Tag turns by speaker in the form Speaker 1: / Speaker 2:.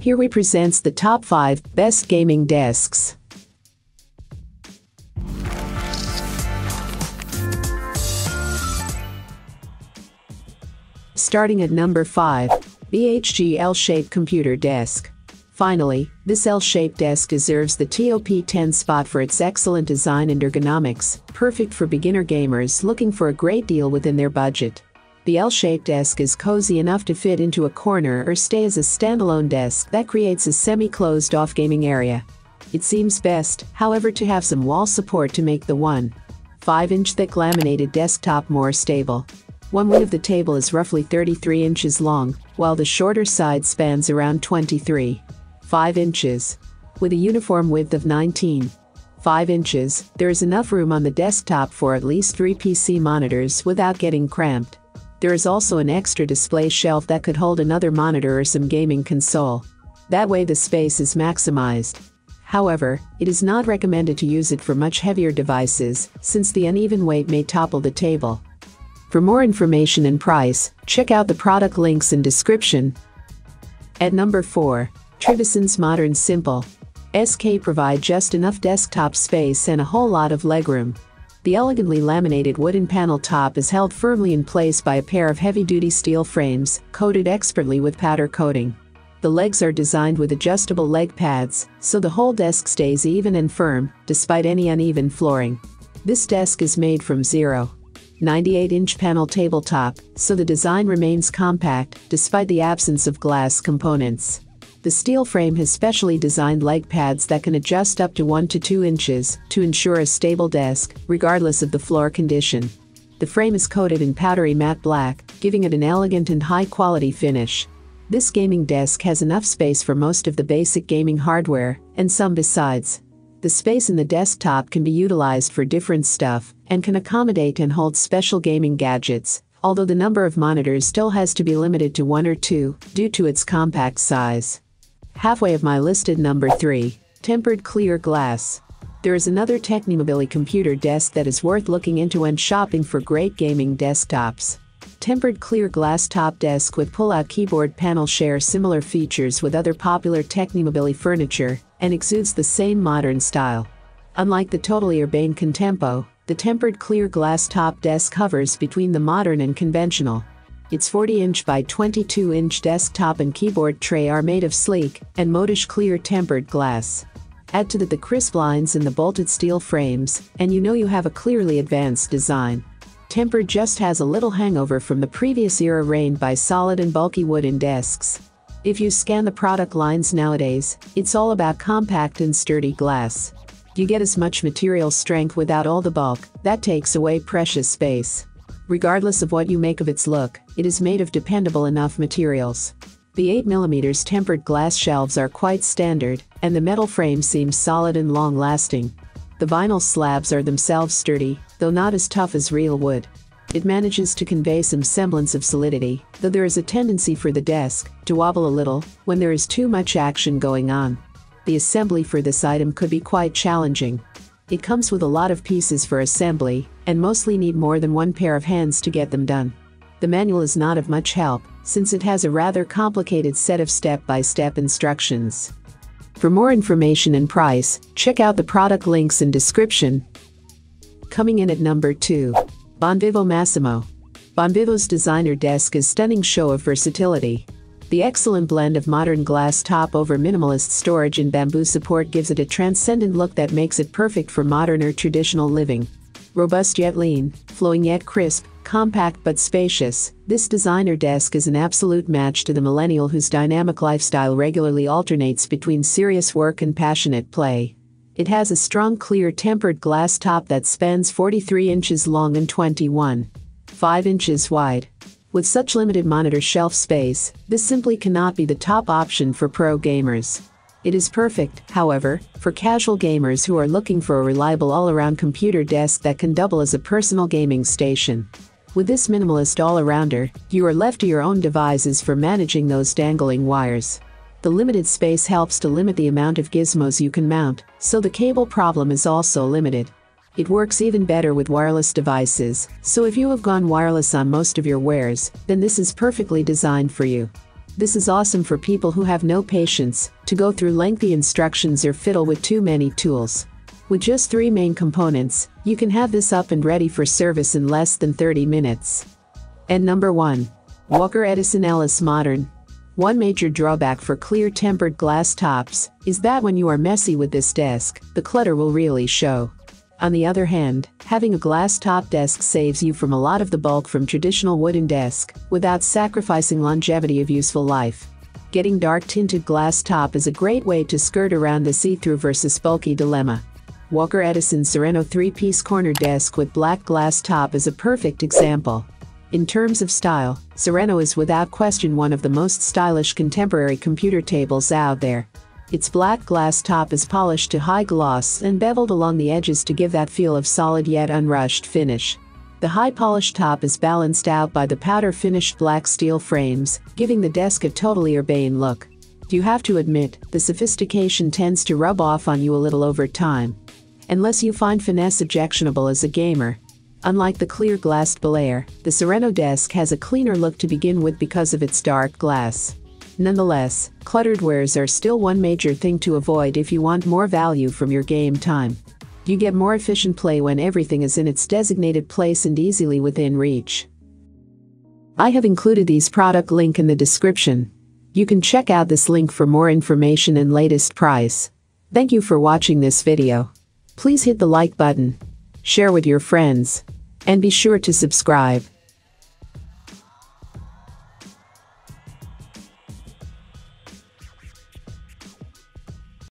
Speaker 1: Here we presents the top 5 best gaming desks. Starting at number 5, BHG L-shaped computer desk. Finally, this L-shaped desk deserves the TOP 10 spot for its excellent design and ergonomics, perfect for beginner gamers looking for a great deal within their budget. The L-shaped desk is cozy enough to fit into a corner or stay as a standalone desk that creates a semi-closed off gaming area. It seems best, however, to have some wall support to make the 1 5-inch thick laminated desktop more stable. One wing of the table is roughly 33 inches long, while the shorter side spans around 23 5 inches. With a uniform width of 19 5 inches, there is enough room on the desktop for at least three PC monitors without getting cramped. There is also an extra display shelf that could hold another monitor or some gaming console. That way the space is maximized. However, it is not recommended to use it for much heavier devices, since the uneven weight may topple the table. For more information and price, check out the product links in description. At number 4, Tribesigns Modern Simple. SK provide just enough desktop space and a whole lot of legroom. The elegantly laminated wooden panel top is held firmly in place by a pair of heavy-duty steel frames, coated expertly with powder coating. The legs are designed with adjustable leg pads, so the whole desk stays even and firm, despite any uneven flooring. This desk is made from zero. 98-inch panel tabletop, so the design remains compact, despite the absence of glass components. The steel frame has specially designed leg pads that can adjust up to 1 to 2 inches to ensure a stable desk, regardless of the floor condition. The frame is coated in powdery matte black, giving it an elegant and high-quality finish. This gaming desk has enough space for most of the basic gaming hardware, and some besides. The space in the desktop can be utilized for different stuff, and can accommodate and hold special gaming gadgets, although the number of monitors still has to be limited to one or two, due to its compact size. Halfway of my listed number 3, tempered clear glass. There is another Technimobili computer desk that is worth looking into when shopping for great gaming desktops. Tempered clear glass top desk with pull-out keyboard panel share similar features with other popular Technimobili furniture and exudes the same modern style. Unlike the totally urbane Contempo, the tempered clear glass top desk hovers between the modern and conventional. Its 40-inch by 22-inch desktop and keyboard tray are made of sleek and modish clear tempered glass. Add to that the crisp lines in the bolted steel frames, and you know you have a clearly advanced design. Tempered just has a little hangover from the previous era reigned by solid and bulky wooden desks. If you scan the product lines nowadays, it's all about compact and sturdy glass. You get as much material strength without all the bulk, that takes away precious space. Regardless of what you make of its look, it is made of dependable enough materials. The 8mm tempered glass shelves are quite standard, and the metal frame seems solid and long-lasting. The vinyl slabs are themselves sturdy, though not as tough as real wood. It manages to convey some semblance of solidity, though there is a tendency for the desk to wobble a little when there is too much action going on. The assembly for this item could be quite challenging, it comes with a lot of pieces for assembly, and mostly need more than one pair of hands to get them done. The manual is not of much help, since it has a rather complicated set of step-by-step instructions. For more information and price, check out the product links in description. Coming in at number 2. Bonvivo Massimo. Bonvivo's designer desk is stunning show of versatility, the excellent blend of modern glass top over minimalist storage and bamboo support gives it a transcendent look that makes it perfect for modern or traditional living. Robust yet lean, flowing yet crisp, compact but spacious, this designer desk is an absolute match to the millennial whose dynamic lifestyle regularly alternates between serious work and passionate play. It has a strong clear tempered glass top that spans 43 inches long and 21. 5 inches wide. With such limited monitor shelf space, this simply cannot be the top option for pro gamers. It is perfect, however, for casual gamers who are looking for a reliable all-around computer desk that can double as a personal gaming station. With this minimalist all-arounder, you are left to your own devices for managing those dangling wires. The limited space helps to limit the amount of gizmos you can mount, so the cable problem is also limited. It works even better with wireless devices, so if you have gone wireless on most of your wares, then this is perfectly designed for you. This is awesome for people who have no patience to go through lengthy instructions or fiddle with too many tools. With just three main components, you can have this up and ready for service in less than 30 minutes. And number 1. Walker Edison Ellis Modern. One major drawback for clear tempered glass tops is that when you are messy with this desk, the clutter will really show. On the other hand, having a glass top desk saves you from a lot of the bulk from traditional wooden desk without sacrificing longevity of useful life. Getting dark tinted glass top is a great way to skirt around the see-through versus bulky dilemma. Walker Edison Sereno 3-piece corner desk with black glass top is a perfect example. In terms of style, Sereno is without question one of the most stylish contemporary computer tables out there. Its black glass top is polished to high gloss and beveled along the edges to give that feel of solid yet unrushed finish. The high polished top is balanced out by the powder finished black steel frames, giving the desk a totally urbane look. You have to admit, the sophistication tends to rub off on you a little over time. Unless you find finesse objectionable as a gamer. Unlike the clear glassed Bel Air, the Sereno desk has a cleaner look to begin with because of its dark glass. Nonetheless, cluttered wares are still one major thing to avoid if you want more value from your game time. You get more efficient play when everything is in its designated place and easily within reach. I have included these product link in the description. You can check out this link for more information and latest price. Thank you for watching this video. Please hit the like button, share with your friends, and be sure to subscribe.